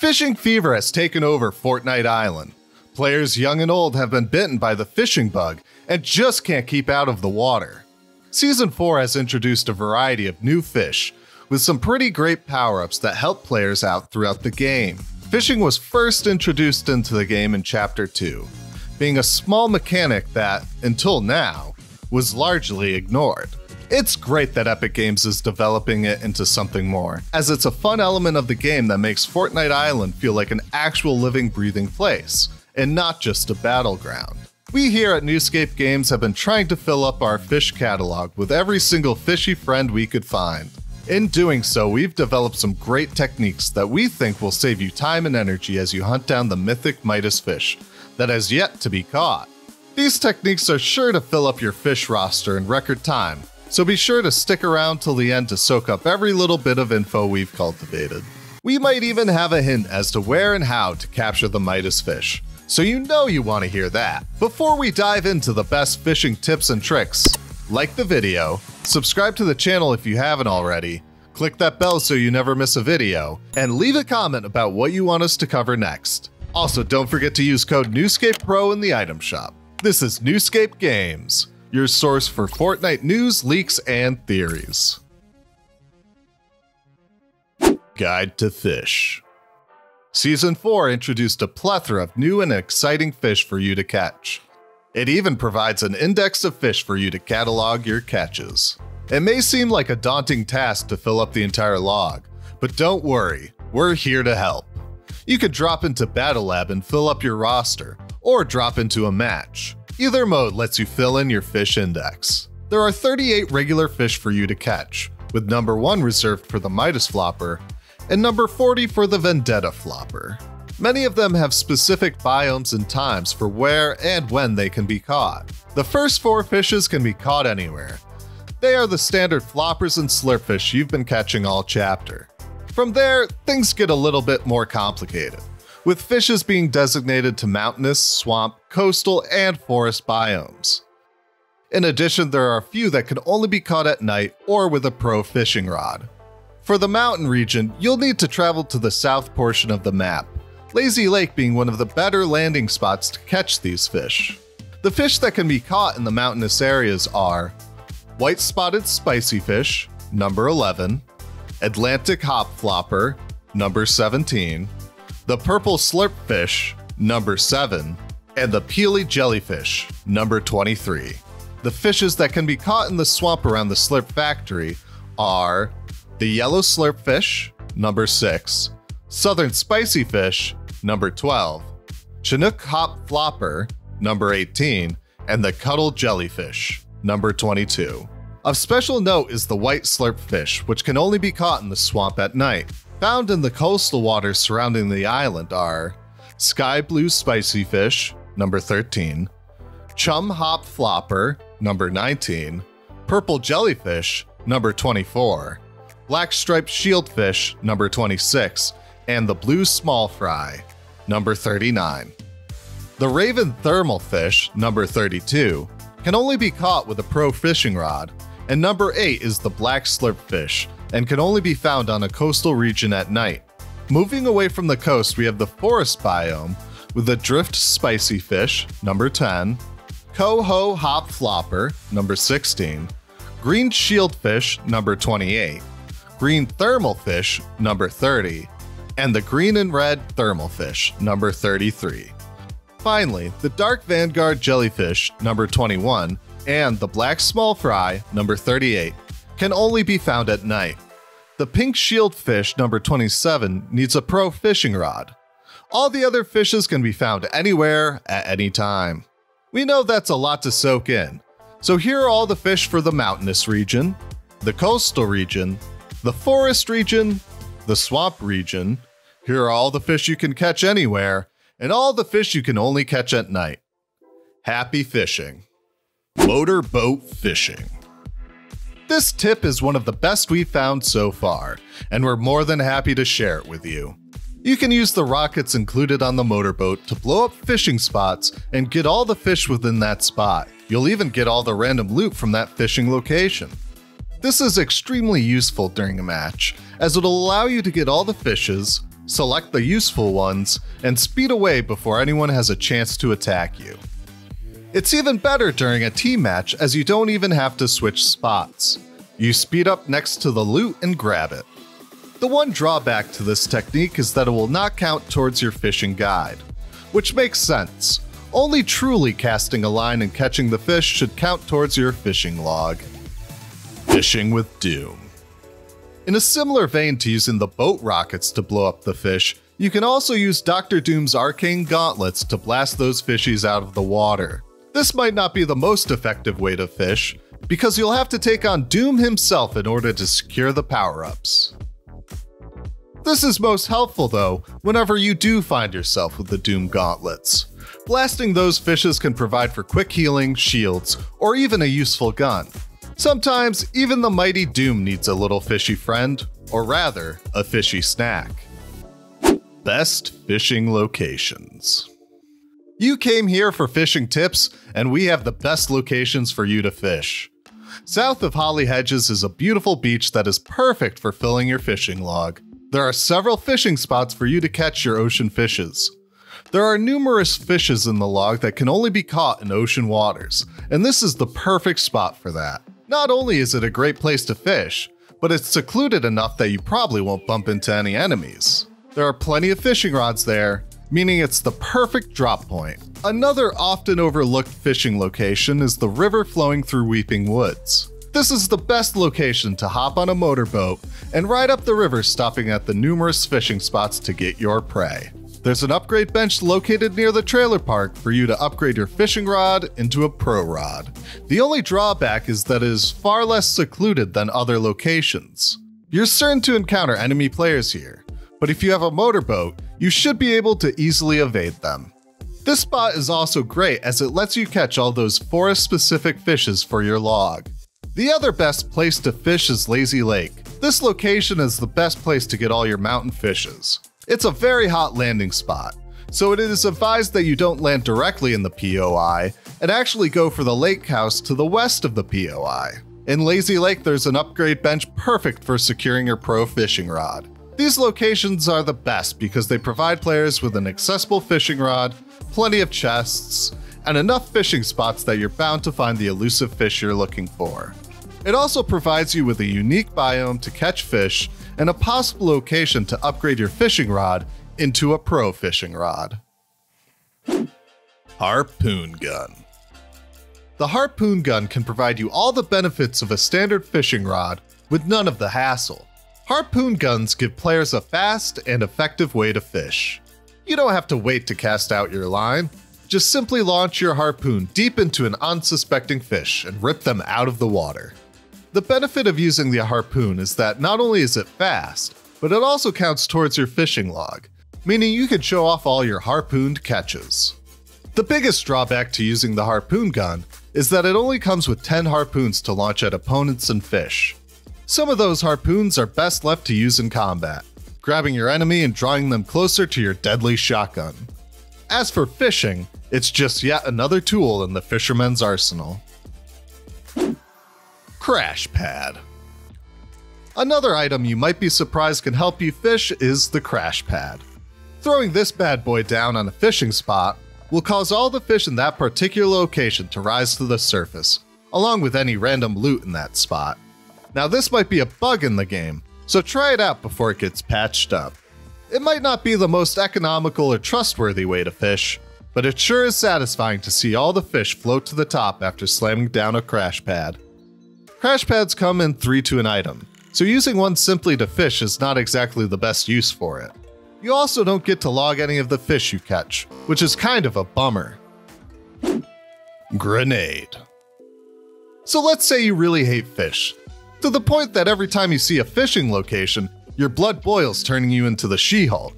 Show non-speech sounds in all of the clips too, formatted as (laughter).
Fishing fever has taken over Fortnite Island. Players young and old have been bitten by the fishing bug and just can't keep out of the water. Season 4 has introduced a variety of new fish, with some pretty great power ups that help players out throughout the game. Fishing was first introduced into the game in Chapter 2, being a small mechanic that, until now, was largely ignored. It's great that Epic Games is developing it into something more, as it's a fun element of the game that makes Fortnite Island feel like an actual living, breathing place, and not just a battleground. We here at Newscape Games have been trying to fill up our fish catalog with every single fishy friend we could find. In doing so, we've developed some great techniques that we think will save you time and energy as you hunt down the mythic Midas fish that has yet to be caught. These techniques are sure to fill up your fish roster in record time, so be sure to stick around till the end to soak up every little bit of info we've cultivated. We might even have a hint as to where and how to capture the Midas fish, so you know you want to hear that. Before we dive into the best fishing tips and tricks, like the video, subscribe to the channel if you haven't already, click that bell so you never miss a video, and leave a comment about what you want us to cover next. Also, don't forget to use code NewscapePro in the item shop. This is Newscape Games, your source for Fortnite news, leaks, and theories. Guide to Fish Season 4 introduced a plethora of new and exciting fish for you to catch. It even provides an index of fish for you to catalog your catches. It may seem like a daunting task to fill up the entire log, but don't worry, we're here to help. You can drop into Battle Lab and fill up your roster, or drop into a match. Either mode lets you fill in your fish index. There are 38 regular fish for you to catch, with number 1 reserved for the Midas Flopper and number 40 for the Vendetta Flopper. Many of them have specific biomes and times for where and when they can be caught. The first four fishes can be caught anywhere. They are the standard floppers and slurpfish you've been catching all chapter. From there, things get a little bit more complicated, with fishes being designated to mountainous, swamp, coastal, and forest biomes. In addition, there are a few that can only be caught at night or with a pro fishing rod. For the mountain region, you'll need to travel to the south portion of the map, Lazy Lake being one of the better landing spots to catch these fish. The fish that can be caught in the mountainous areas are white spotted spicy fish, number 11, Atlantic hop flopper, number 17, the purple slurp fish, number 7, and the peely jellyfish, number 23. The fishes that can be caught in the swamp around the slurp factory are the yellow slurp fish, number 6, southern spicy fish, number 12, Chinook hop flopper, number 18, and the cuddle jellyfish, number 22. Of special note is the white slurp fish, which can only be caught in the swamp at night. Found in the coastal waters surrounding the island are sky blue spicy fish, number 13, chum hop flopper, number 19, purple jellyfish, number 24, black striped shieldfish, number 26, and the blue small fry, number 39. The raven thermal fish, number 32, can only be caught with a pro fishing rod, and number 8 is the black slurpfish, and can only be found on a coastal region at night. Moving away from the coast, we have the forest biome with the drift spicy fish, number 10, coho hop flopper, number 16, green shieldfish, number 28, green thermal fish, number 30, and the green and red thermal fish, number 33. Finally, the dark vanguard jellyfish, number 21, and the black small fry, number 38, can only be found at night. The pink shieldfish, number 27, needs a pro fishing rod. All the other fishes can be found anywhere, at any time. We know that's a lot to soak in, so here are all the fish for the mountainous region, the coastal region, the forest region, the swamp region. Here are all the fish you can catch anywhere, and all the fish you can only catch at night. Happy fishing! Motorboat fishing. This tip is one of the best we've found so far, and we're more than happy to share it with you. You can use the rockets included on the motorboat to blow up fishing spots and get all the fish within that spot. You'll even get all the random loot from that fishing location. This is extremely useful during a match, as it'll allow you to get all the fishes, select the useful ones, and speed away before anyone has a chance to attack you. It's even better during a team match as you don't even have to switch spots. You speed up next to the loot and grab it. The one drawback to this technique is that it will not count towards your fishing guide, which makes sense. Only truly casting a line and catching the fish should count towards your fishing log. Fishing with Doom. In a similar vein to using the boat rockets to blow up the fish, you can also use Doctor Doom's arcane gauntlets to blast those fishies out of the water. This might not be the most effective way to fish, because you'll have to take on Doom himself in order to secure the power ups. This is most helpful though, whenever you do find yourself with the Doom gauntlets. Blasting those fishes can provide for quick healing, shields, or even a useful gun. Sometimes, even the mighty Doom needs a little fishy friend, or rather, a fishy snack. Best fishing locations. You came here for fishing tips, and we have the best locations for you to fish. South of Holly Hedges is a beautiful beach that is perfect for filling your fishing log. There are several fishing spots for you to catch your ocean fishes. There are numerous fishes in the log that can only be caught in ocean waters, and this is the perfect spot for that. Not only is it a great place to fish, but it's secluded enough that you probably won't bump into any enemies. There are plenty of fishing rods there, meaning it's the perfect drop point. Another often overlooked fishing location is the river flowing through Weeping Woods. This is the best location to hop on a motorboat and ride up the river stopping at the numerous fishing spots to get your prey. There's an upgrade bench located near the trailer park for you to upgrade your fishing rod into a pro rod. The only drawback is that it is far less secluded than other locations. You're certain to encounter enemy players here, but if you have a motorboat, you should be able to easily evade them. This spot is also great as it lets you catch all those forest specific fishes for your log. The other best place to fish is Lazy Lake. This location is the best place to get all your mountain fishes. It's a very hot landing spot, so it is advised that you don't land directly in the POI and actually go for the lake house to the west of the POI. In Lazy Lake, there's an upgrade bench perfect for securing your pro fishing rod. These locations are the best because they provide players with an accessible fishing rod, plenty of chests, and enough fishing spots that you're bound to find the elusive fish you're looking for. It also provides you with a unique biome to catch fish and a possible location to upgrade your fishing rod into a pro fishing rod. Harpoon Gun The harpoon gun can provide you all the benefits of a standard fishing rod with none of the hassle. Harpoon guns give players a fast and effective way to fish. You don't have to wait to cast out your line. Just simply launch your harpoon deep into an unsuspecting fish and rip them out of the water. The benefit of using the harpoon is that not only is it fast, but it also counts towards your fishing log, meaning you can show off all your harpooned catches. The biggest drawback to using the harpoon gun is that it only comes with 10 harpoons to launch at opponents and fish. Some of those harpoons are best left to use in combat, grabbing your enemy and drawing them closer to your deadly shotgun. As for fishing, it's just yet another tool in the fisherman's arsenal. Crash Pad. Another item you might be surprised can help you fish is the Crash Pad. Throwing this bad boy down on a fishing spot will cause all the fish in that particular location to rise to the surface, along with any random loot in that spot. Now, this might be a bug in the game, so try it out before it gets patched up. It might not be the most economical or trustworthy way to fish, but it sure is satisfying to see all the fish float to the top after slamming down a crash pad. Crash pads come in 3 to an item, so using one simply to fish is not exactly the best use for it. You also don't get to log any of the fish you catch, which is kind of a bummer. Grenade. So let's say you really hate fish, to the point that every time you see a fishing location, your blood boils turning you into the She-Hulk.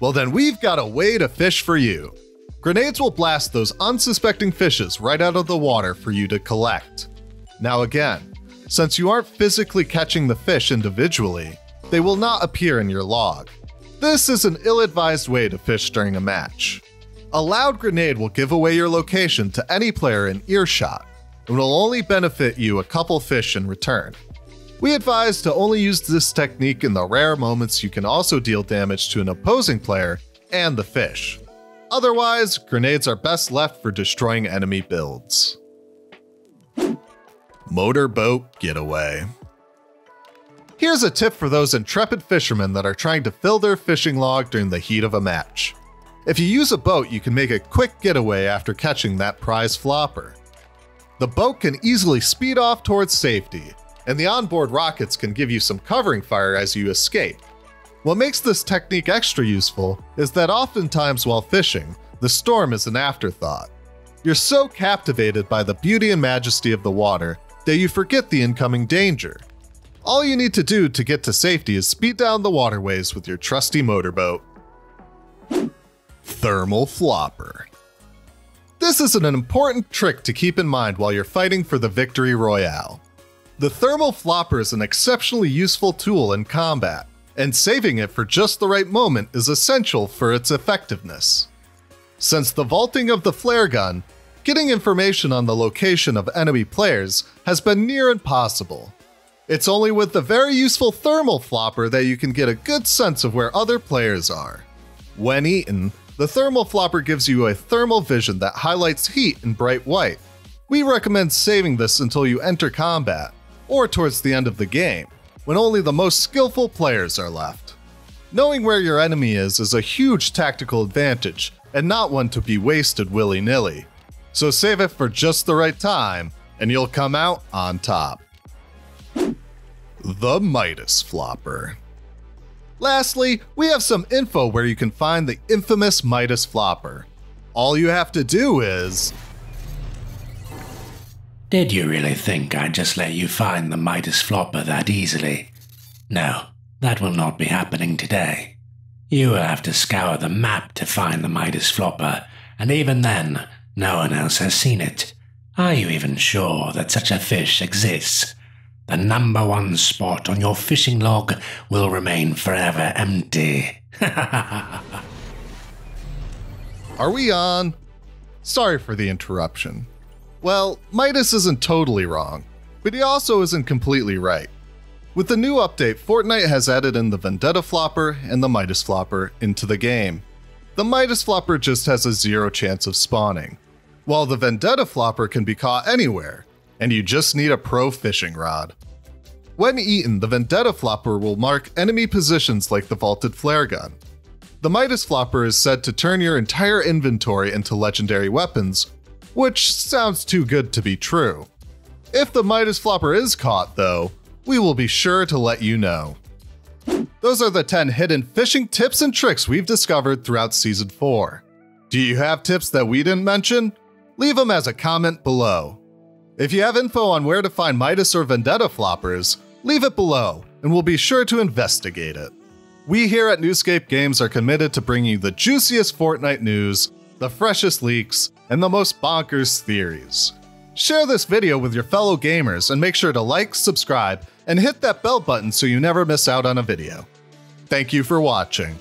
Well then we've got a way to fish for you. Grenades will blast those unsuspecting fishes right out of the water for you to collect. Now again, since you aren't physically catching the fish individually, they will not appear in your log. This is an ill advised way to fish during a match. A loud grenade will give away your location to any player in earshot and will only benefit you a couple fish in return. We advise to only use this technique in the rare moments you can also deal damage to an opposing player and the fish. Otherwise, grenades are best left for destroying enemy builds. Motorboat Getaway Here's a tip for those intrepid fishermen that are trying to fill their fishing log during the heat of a match. If you use a boat, you can make a quick getaway after catching that prize flopper. The boat can easily speed off towards safety, and the onboard rockets can give you some covering fire as you escape. What makes this technique extra useful is that oftentimes while fishing, the storm is an afterthought. You're so captivated by the beauty and majesty of the water that you forget the incoming danger. All you need to do to get to safety is speed down the waterways with your trusty motorboat. Thermal Flopper This is an important trick to keep in mind while you're fighting for the victory royale. The thermal flopper is an exceptionally useful tool in combat, and saving it for just the right moment is essential for its effectiveness. Since the vaulting of the flare gun, getting information on the location of enemy players has been near impossible. It's only with the very useful thermal flopper that you can get a good sense of where other players are. When eaten, the thermal flopper gives you a thermal vision that highlights heat in bright white. We recommend saving this until you enter combat, or towards the end of the game, when only the most skillful players are left. Knowing where your enemy is is a huge tactical advantage, and not one to be wasted willy nilly. So save it for just the right time, and you'll come out on top. The Midas Flopper. Lastly, we have some info where you can find the infamous Midas Flopper. All you have to do is did you really think I'd just let you find the Midas Flopper that easily? No, that will not be happening today. You will have to scour the map to find the Midas Flopper, and even then, no one else has seen it. Are you even sure that such a fish exists? The number one spot on your fishing log will remain forever empty. (laughs) Are we on? Sorry for the interruption. Well, Midas isn't totally wrong, but he also isn't completely right. With the new update, Fortnite has added in the Vendetta Flopper and the Midas Flopper into the game. The Midas Flopper just has a zero chance of spawning, while the Vendetta Flopper can be caught anywhere, and you just need a pro fishing rod. When eaten, the Vendetta Flopper will mark enemy positions like the Vaulted Flare Gun. The Midas Flopper is said to turn your entire inventory into legendary weapons, which sounds too good to be true. If the Midas Flopper is caught, though, we will be sure to let you know. Those are the 10 hidden fishing tips and tricks we've discovered throughout Season 4. Do you have tips that we didn't mention? Leave them as a comment below. If you have info on where to find Midas or Vendetta floppers, leave it below, and we'll be sure to investigate it. We here at Newscape Games are committed to bringing you the juiciest Fortnite news, the freshest leaks, and the most bonkers theories. Share this video with your fellow gamers and make sure to like, subscribe, and hit that bell button so you never miss out on a video. Thank you for watching.